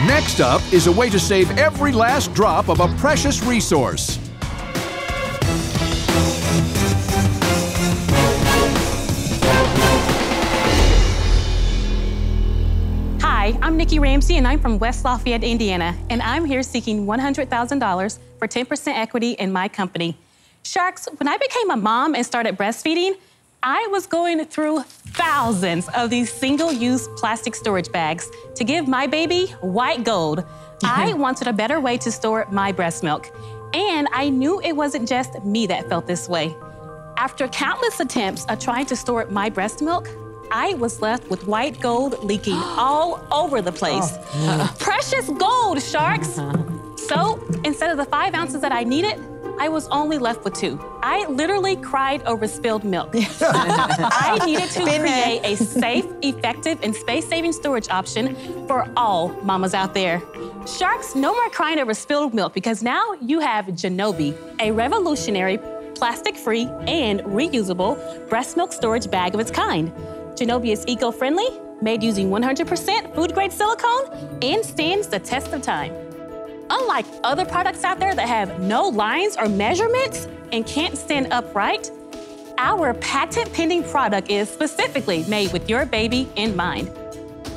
Next up is a way to save every last drop of a precious resource. Hi, I'm Nickey Ramsey, and I'm from West Lafayette, Indiana, and I'm here seeking $100,000 for 10% equity in my company. Sharks, when I became a mom and started breastfeeding, I was going through thousands of these single-use plastic storage bags to give my baby white gold. I wanted a better way to store my breast milk, and I knew it wasn't just me that felt this way. After countless attempts at trying to store my breast milk, I was left with white gold leaking all over the place. Oh, Precious gold, sharks! So instead of the five ounces that I needed, I was only left with two. I literally cried over spilled milk. I needed to create a safe, effective, and space-saving storage option for all mamas out there. Sharks, no more crying over spilled milk because now you have Junobie, a revolutionary plastic-free and reusable breast milk storage bag of its kind. Junobie is eco-friendly, made using 100% food-grade silicone, and stands the test of time. Unlike other products out there that have no lines or measurements and can't stand upright, our patent pending product is specifically made with your baby in mind.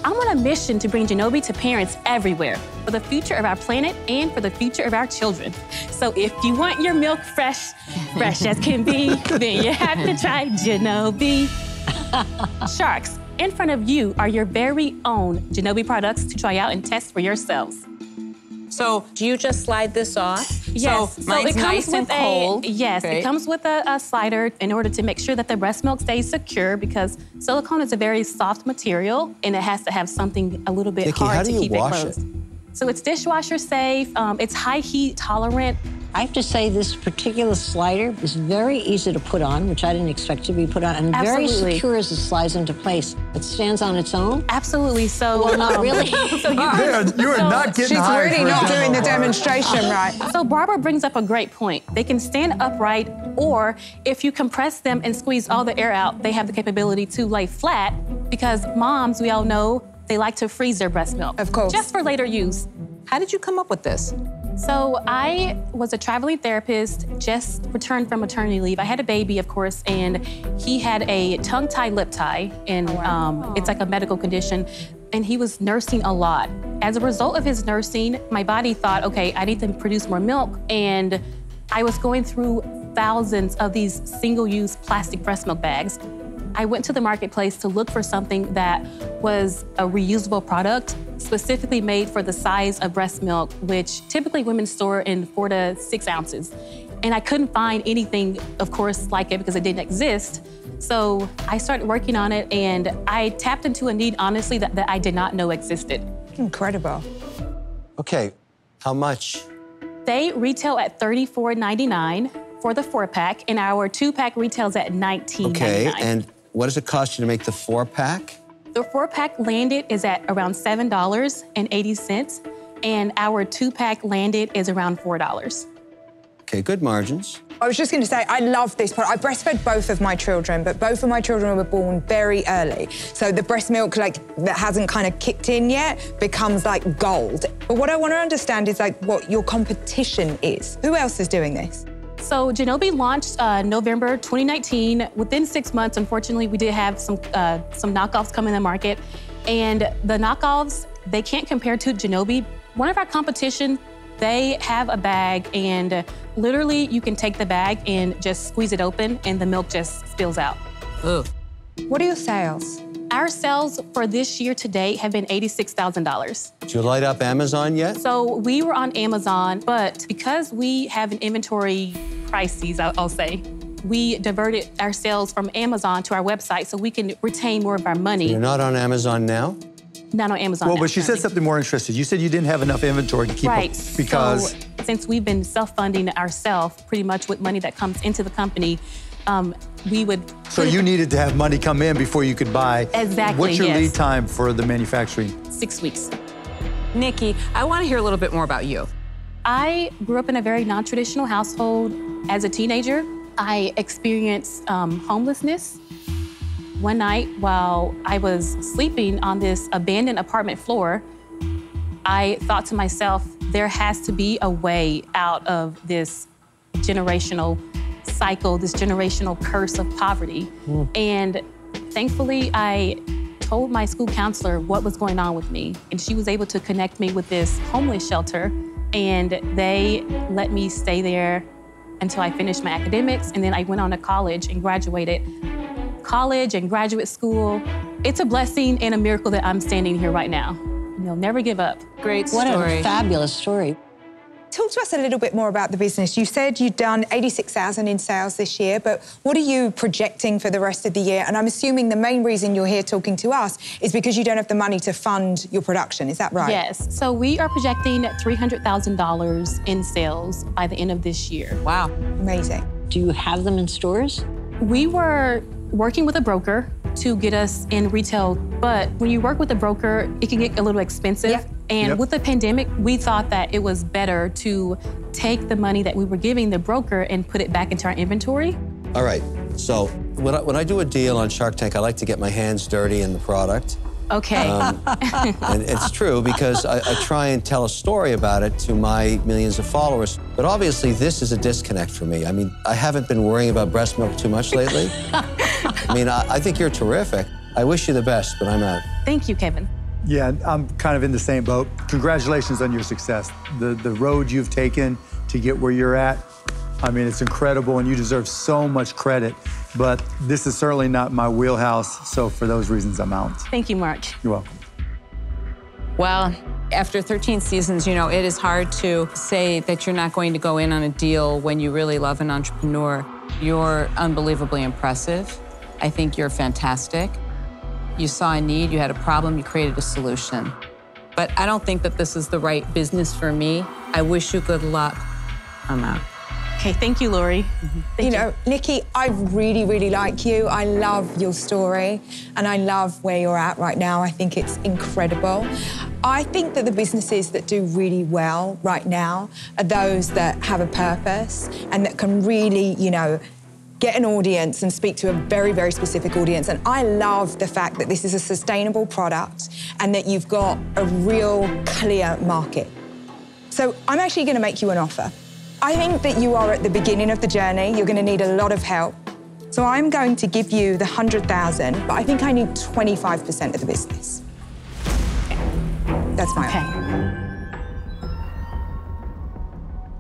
I'm on a mission to bring Junobie to parents everywhere for the future of our planet and for the future of our children. So if you want your milk fresh, fresh as can be, then you have to try Junobie. Sharks, in front of you are your very own Junobie products to try out and test for yourselves. So do you just slide this off? Yes, So mine's nice and with cold. A, yes, Right. it comes with a, a slider in order to make sure that the breast milk stays secure because silicone is a very soft material and it has to have something a little bit Nickey, hard how to you keep wash it closed. So it's dishwasher safe. Um, it's high heat tolerant. I have to say, this particular slider is very easy to put on, which I didn't expect to be put on, and very secure as it slides into place. It stands on its own. Absolutely. So Well, not um, really. so you, Yeah, you are so- not getting She's hired really not demo doing the demonstration right. So Barbara brings up a great point. They can stand upright, or if you compress them and squeeze all the air out, they have the capability to lay flat because moms, we all know, they like to freeze their breast milk. Of course. Just for later use. How did you come up with this? So I was a traveling therapist, just returned from maternity leave. I had a baby, of course, and he had a tongue-tie lip tie, and um, it's like a medical condition. And he was nursing a lot. As a result of his nursing, my body thought, okay, I need to produce more milk, and I was going through thousands of these single-use plastic breast milk bags. I went to the marketplace to look for something that was a reusable product, specifically made for the size of breast milk, which typically women store in four to six ounces. And I couldn't find anything, of course, like it because it didn't exist. So I started working on it and I tapped into a need, honestly, that, that I did not know existed. Incredible. Okay, how much? They retail at $34.99 for the four pack, and our two pack retails at $19.99. Okay, and what does it cost you to make the four pack? The four pack landed is at around $7.80, and our two pack landed is around $4. Okay, good margins. I was just going to say, I love this product. I breastfed both of my children, but both of my children were born very early. So the breast milk, like, that hasn't kind of kicked in yet, becomes like gold. But what I want to understand is, like, what your competition is. Who else is doing this? So Junobie launched uh, November 2019. Within six months, unfortunately, we did have some uh, some knockoffs come in the market, and the knockoffs they can't compare to Junobie. One of our competition, they have a bag, and literally you can take the bag and just squeeze it open, and the milk just spills out. Ugh. What are your sales? Our sales for this year to date have been $86,000. Did you light up Amazon yet? So we were on Amazon, but because we have an inventory crisis, I'll, I'll say, we diverted our sales from Amazon to our website so we can retain more of our money. You're not on Amazon now? Not on Amazon. Well, now, but she said something more interesting. You said you didn't have enough inventory to keep Right. up because so, since we've been self-funding ourselves, pretty much with money that comes into the company, um, we would. so put it you needed to have money come in before you could buy. Exactly, What's your yes. lead time for the manufacturing? six weeks. Nickey, I want to hear a little bit more about you. I grew up in a very non-traditional household. As a teenager, I experienced um, homelessness. One night while I was sleeping on this abandoned apartment floor, I thought to myself, there has to be a way out of this generational cycle, this generational curse of poverty. Hmm. And thankfully, I told my school counselor what was going on with me, and she was able to connect me with this homeless shelter, and they let me stay there until I finished my academics, and then I went on to college and graduated. College and graduate school, it's a blessing and a miracle that I'm standing here right now. You'll never give up. Great story. What a fabulous story. Talk to us a little bit more about the business. You said you'd done 86,000 in sales this year, but what are you projecting for the rest of the year? And I'm assuming the main reason you're here talking to us is because you don't have the money to fund your production. Is that right? Yes. So we are projecting $300,000 in sales by the end of this year. wow. Amazing. Do you have them in stores? We were working with a broker to get us in retail, but when you work with a broker, it can get a little expensive. Yep. And Yep. with the pandemic, we thought that it was better to take the money that we were giving the broker and put it back into our inventory. All right. So when I, when I do a deal on Shark Tank, I like to get my hands dirty in the product. Okay. Um, and it's true because I, I try and tell a story about it to my millions of followers. But obviously, this is a disconnect for me. I mean, I haven't been worrying about breast milk too much lately. I mean, I, I think you're terrific. I wish you the best, but I'm out. Thank you, Kevin. Yeah, I'm kind of in the same boat. Congratulations on your success. The the road you've taken to get where you're at, I mean, it's incredible and you deserve so much credit. But this is certainly not my wheelhouse, so for those reasons, I'm out. Thank you, Mark. You're welcome. Well, after 13 seasons, you know, it is hard to say that you're not going to go in on a deal when you really love an entrepreneur. You're unbelievably impressive. I think you're fantastic. You saw a need, you had a problem, you created a solution. But I don't think that this is the right business for me. I wish you good luck. I'm out. Okay, thank you, Lori. Thank you know, Nickey, I really, really like you. I love your story and I love where you're at right now. I think it's incredible. I think that the businesses that do really well right now are those that have a purpose and that can really, you know, get an audience and speak to a very, very specific audience. And I love the fact that this is a sustainable product and that you've got a real clear market. So I'm actually going to make you an offer. I think that you are at the beginning of the journey. You're going to need a lot of help. So I'm going to give you the 100,000, but I think I need 25% of the business. That's my Okay. offer.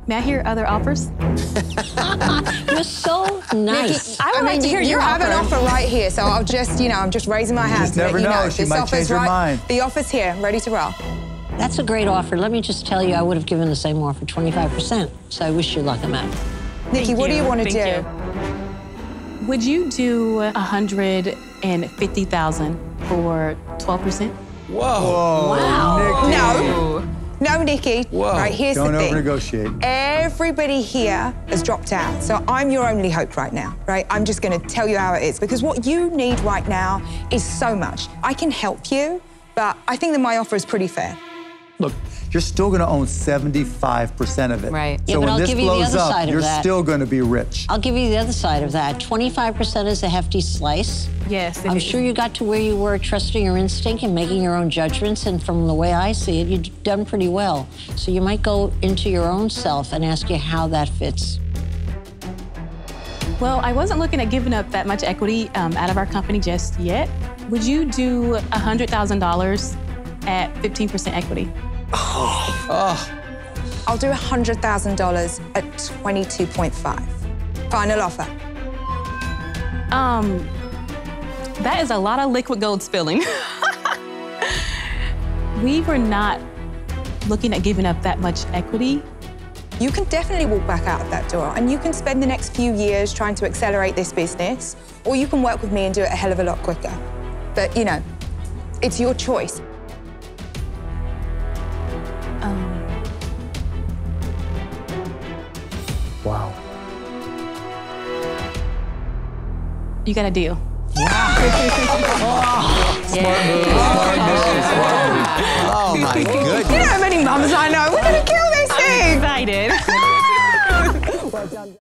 May I hear other offers? You're so nice. I would like to hear you your have an offer. offer right here, so I'll just, you know, I'm just raising my hand just to let never you know. know. She This might offer's change her right. mind. The offer's here, ready to roll. That's a great offer. Let me just tell you, I would have given the same offer, 25%. So I wish you luck, I'm. Nickey, Thank what do you want to do? You. Would you do 150,000 for 12%? Whoa. Wow. No. No, Nickey. Whoa. Right, here's Don't the thing. over-negotiate. Everybody here has dropped out. So I'm your only hope right now, right? I'm just going to tell you how it is because what you need right now is so much. I can help you, but I think that my offer is pretty fair. Look, you're still going to own 75% of it. Right. Yeah, So but when I'll this give you the blows other up, side of you're that. still going to be rich. I'll give you the other side of that. 25% is a hefty slice. Yes. it I'm is. sure you got to where you were trusting your instinct and making your own judgments. And from the way I see it, you've done pretty well. So you might go into your own self and ask you how that fits. Well, I wasn't looking at giving up that much equity um, out of our company just yet. Would you do $100,000 at 15% equity? I'll do $100,000 at 22.5. Final offer. Um, that is a lot of liquid gold spilling. we were not looking at giving up that much equity. You can definitely walk back out of that door and you can spend the next few years trying to accelerate this business, or you can work with me and do it a hell of a lot quicker. But, you know, it's your choice. You got a deal. Oh my goodness. You know how many mums I know? We're gonna kill this thing! Excited.